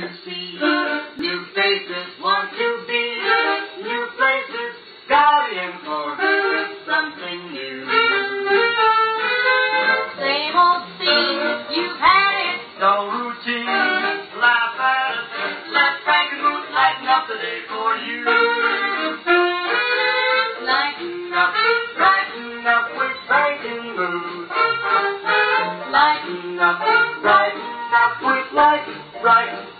to see. New faces want to be. New places guardian for something new. Same old scene, you've had it. No routine. Laugh at us. Let Frankenmuth lighten up the day for you. Lighten up, brighten up with Frankenmuth. Lighten up, brighten up with light, bright,